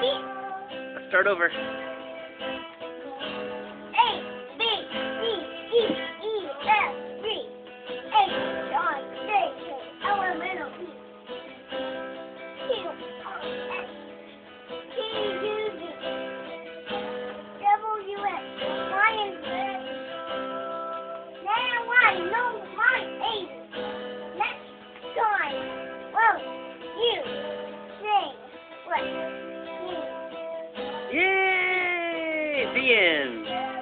Let's start over. the end.